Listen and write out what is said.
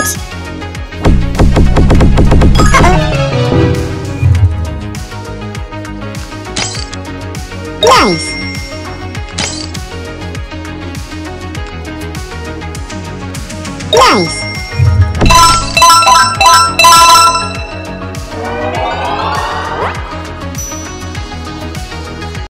out! Nice! Nice!